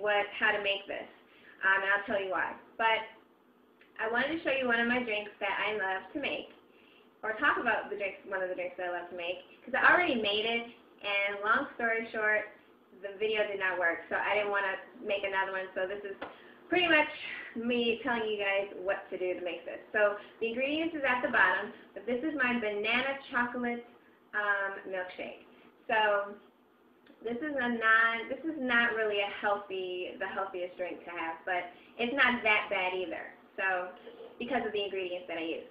what how to make this, um, and I'll tell you why. But I wanted to show you one of my drinks that I love to make, or talk about the drinks, one of the drinks that I love to make, because I already made it, and long story short, the video did not work, so I didn't want to make another one, so this is pretty much me telling you guys what to do to make this. So the ingredients is at the bottom, but this is my banana chocolate um, milkshake. So this is a non, this is not really a healthy, the healthiest drink to have, but it's not that bad either. So because of the ingredients that I use.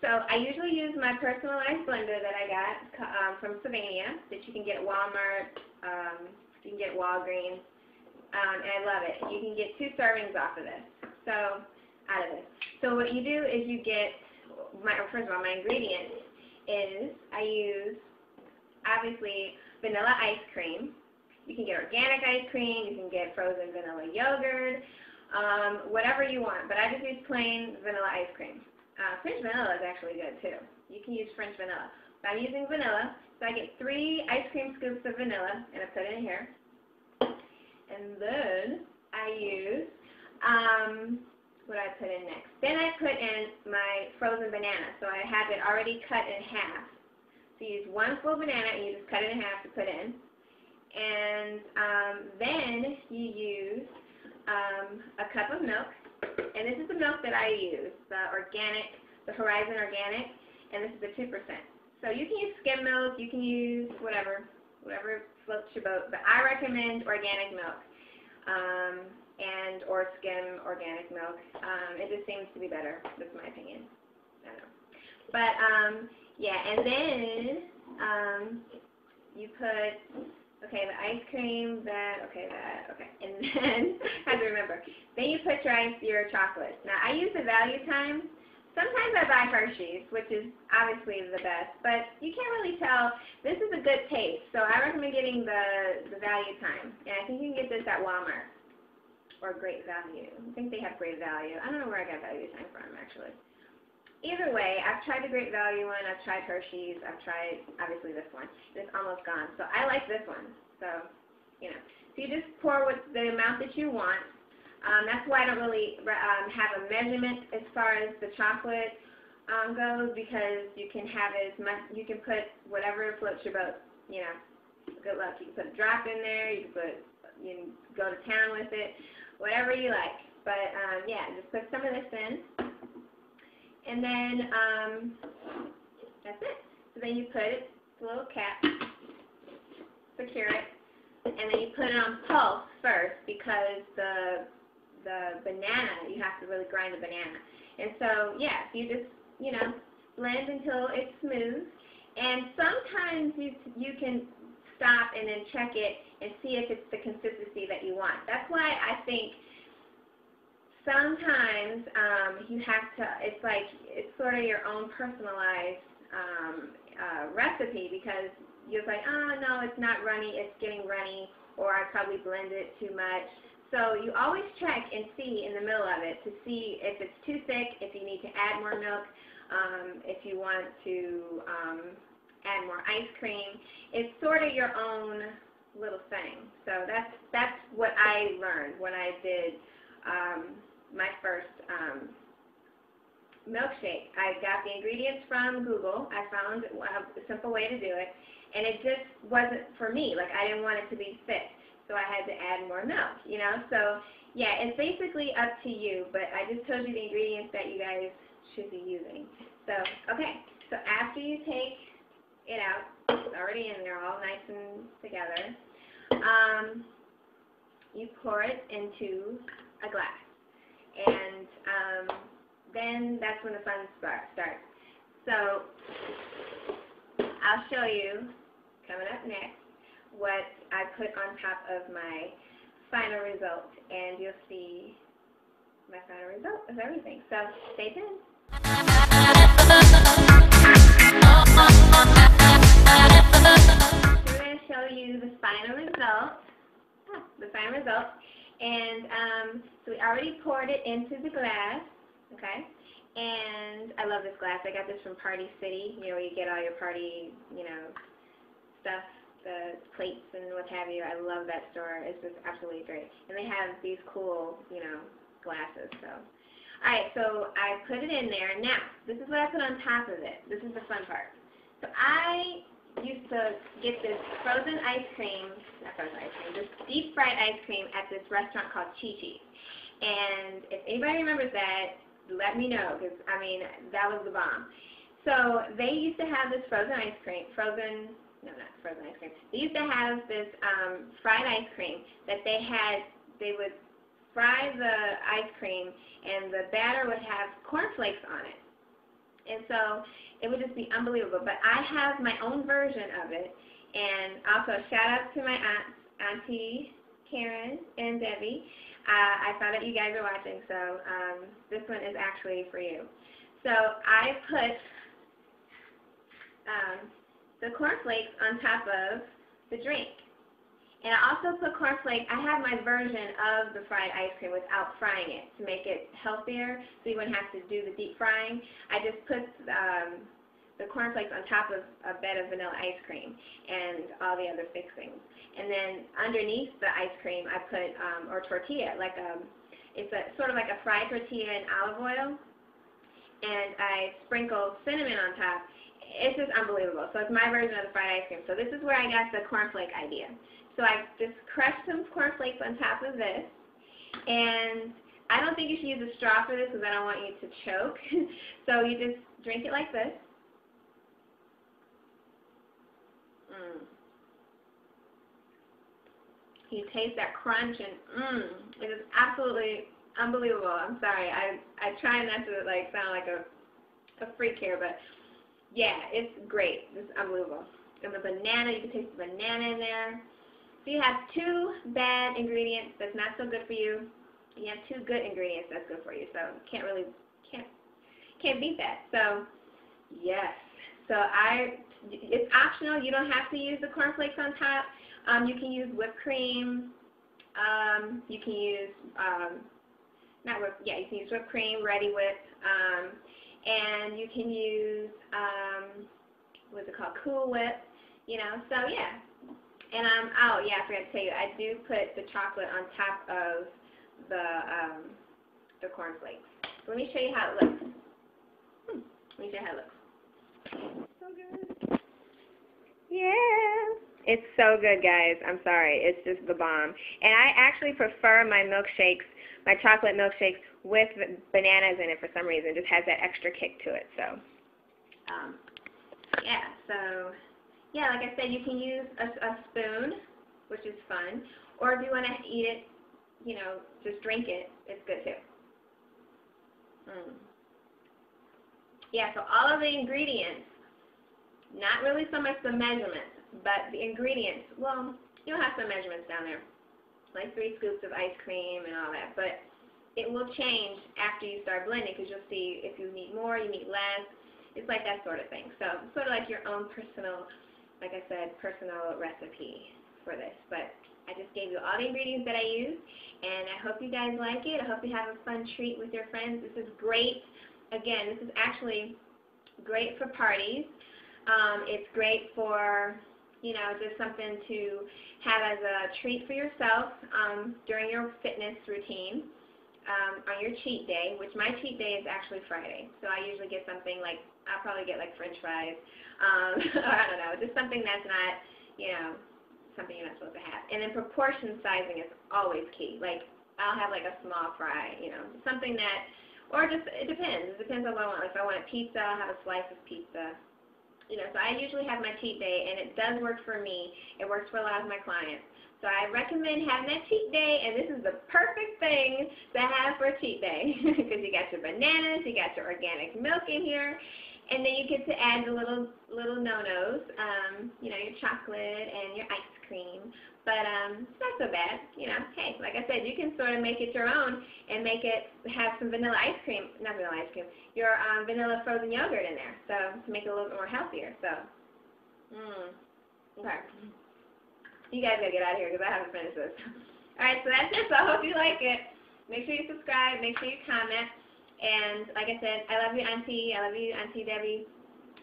So I usually use my personalized blender that I got um, from Sylvania that you can get at Walmart, um, you can get Walgreens, um, and I love it. You can get two servings off of this. So out of this. So what you do is you get my first of all my ingredients is I use obviously vanilla ice cream. You can get organic ice cream. You can get frozen vanilla yogurt um, whatever you want. But I just use plain vanilla ice cream. Uh, French vanilla is actually good too. You can use French vanilla. But I'm using vanilla, so I get three ice cream scoops of vanilla, and I put it in here. And then I use, um, what I put in next? Then I put in my frozen banana. So I have it already cut in half. So you use one full banana and you just cut it in half to put in. And um, then you use um, a cup of milk, and this is the milk that I use, the organic, the Horizon Organic, and this is the 2%. So you can use skim milk, you can use whatever, whatever floats your boat, but I recommend organic milk, um, and or skim organic milk. Um, it just seems to be better, that's my opinion. I don't know. But, um, yeah, and then um, you put Okay, the ice cream, that, okay, that, okay. And then, I have to remember. Then you put your ice, your chocolate. Now, I use the Valu Time. Sometimes I buy Hershey's, which is obviously the best, but you can't really tell. This is a good taste, so I recommend getting the, the Valu Time. And I think you can get this at Walmart or Great Value. I think they have Great Value. I don't know where I got Valu Time from, actually either way, I've tried the Great Value one, I've tried Hershey's, I've tried, obviously, this one. It's almost gone. So I like this one. So, you know. So you just pour with the amount that you want. Um, that's why I don't really um, have a measurement as far as the chocolate um, goes because you can have as much, you can put whatever floats your boat, you know. Good luck. You can put a drop in there, you can put, you can go to town with it, whatever you like. But um, yeah, just put some of this in. And then um, that's it. So then you put it, the little cap, secure it, and then you put it on pulse first because the the banana, you have to really grind the banana. And so, yeah, you just, you know, blend until it's smooth. And sometimes you, you can stop and then check it and see if it's the consistency that you want. That's why I think sometimes um, you have to, it's like, it's sort of your own personalized um, uh, recipe because you're like, oh, no, it's not runny, it's getting runny, or I probably blended it too much. So you always check and see in the middle of it to see if it's too thick, if you need to add more milk, um, if you want to um, add more ice cream. It's sort of your own little thing. So that's that's what I learned when I did um, my first um, milkshake. I got the ingredients from Google. I found a simple way to do it, and it just wasn't for me. Like I didn't want it to be thick, so I had to add more milk. You know, so yeah, it's basically up to you. But I just told you the ingredients that you guys should be using. So okay, so after you take it out, it's already in there, all nice and together. Um, you pour it into a glass and um, then that's when the fun start, starts. So I'll show you, coming up next, what I put on top of my final result, and you'll see my final result of everything. So stay tuned. we're going to show you the final result, the final result, and um, so we already poured it into the glass, okay? And I love this glass. I got this from Party City, you know, where you get all your party, you know, stuff. the plates and what have you. I love that store. It's just absolutely great. And they have these cool, you know, glasses. So, all right. So I put it in there. Now, this is what I put on top of it. This is the fun part. So I used to get this frozen ice cream, not frozen ice cream, this deep fried ice cream at this restaurant called Chi Chi. And if anybody remembers that, let me know because I mean that was the bomb. So they used to have this frozen ice cream, frozen, no, not frozen ice cream. They used to have this um, fried ice cream that they had. They would fry the ice cream, and the batter would have cornflakes on it. And so it would just be unbelievable. But I have my own version of it, and also shout out to my aunts, Auntie Karen and Debbie. Uh, I saw that you guys are watching, so um, this one is actually for you. So I put um, the cornflakes on top of the drink. And I also put cornflakes, I have my version of the fried ice cream without frying it to make it healthier so you wouldn't have to do the deep frying. I just put um, the cornflakes on top of a bed of vanilla ice cream and all the other fixings. And then underneath the ice cream I put, um, or tortilla, like a, um, it's a sort of like a fried tortilla in olive oil. And I sprinkled cinnamon on top it's just unbelievable. So it's my version of the fried ice cream. So this is where I got the cornflake idea. So I just crushed some cornflakes on top of this. And I don't think you should use a straw for this because I don't want you to choke. so you just drink it like this. Mm. You taste that crunch and mmm, it is absolutely unbelievable. I'm sorry. I I try not to like sound like a a freak here, but yeah, it's great. It's unbelievable. And the banana, you can taste the banana in there. So you have two bad ingredients that's not so good for you. You have two good ingredients that's good for you. So can't really can't can't beat that. So yes. So I it's optional. You don't have to use the cornflakes on top. Um, you can use whipped cream. Um, you can use um, not whipped. Yeah, you can use whipped cream, Reddi-wip. Um, and you can use um, what's it called, Cool Whip, you know. So yeah, and um, oh yeah, I forgot to tell you, I do put the chocolate on top of the um, the cornflakes. So let me show you how it looks. Hmm. Let me show you how it looks. So good. Yeah. It's so good, guys. I'm sorry. It's just the bomb. And I actually prefer my milkshakes, my chocolate milkshakes, with bananas in it for some reason. It just has that extra kick to it. So, um, yeah. So, yeah, like I said, you can use a, a spoon, which is fun. Or if you want to eat it, you know, just drink it. It's good too. Mm. Yeah, so all of the ingredients, not really so much the measurements, but the ingredients, well, you'll have some measurements down there, like three scoops of ice cream and all that. But it will change after you start blending because you'll see if you need more, you need less. It's like that sort of thing. So sort of like your own personal, like I said, personal recipe for this. But I just gave you all the ingredients that I use, and I hope you guys like it. I hope you have a fun treat with your friends. This is great. Again, this is actually great for parties. Um, it's great for, you know, just something to have as a treat for yourself um, during your fitness routine um, on your cheat day, which my cheat day is actually Friday. So I usually get something like, I'll probably get like french fries, um, or I don't know, just something that's not, you know, something you're not supposed to have. And then proportion sizing is always key. Like, I'll have like a small fry, you know, something that, or just, it depends. It depends on what I want. If I want a pizza, I'll have a slice of pizza. You know, so I usually have my cheat day, and it does work for me. It works for a lot of my clients. So I recommend having that cheat day, and this is the perfect thing to have for a cheat day because you got your bananas, you got your organic milk in here, and then you get to add the little little no-nos, um, you know, your chocolate and your ice cream. But um, it's not so bad, you know. Hey, like I said, you can sort of make it your own and make it have some vanilla ice cream, not vanilla ice cream, your um, vanilla frozen yogurt in there, so to make it a little bit more healthier. So, mmm, okay you guys gotta get out of here because I haven't finished this. Alright, so that's it. So I hope you like it. Make sure you subscribe. Make sure you comment. And like I said, I love you, Auntie. I love you, Auntie Debbie,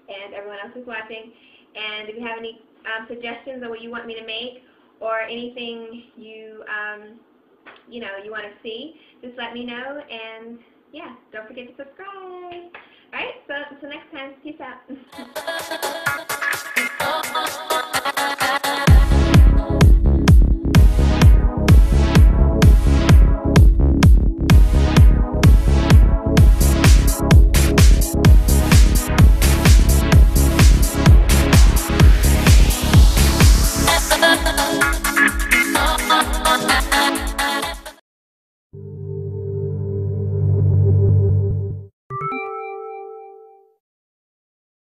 and everyone else who's watching. And if you have any um, suggestions of what you want me to make or anything you, um, you know, you want to see, just let me know. And yeah, don't forget to subscribe. All right, so until next time, peace out.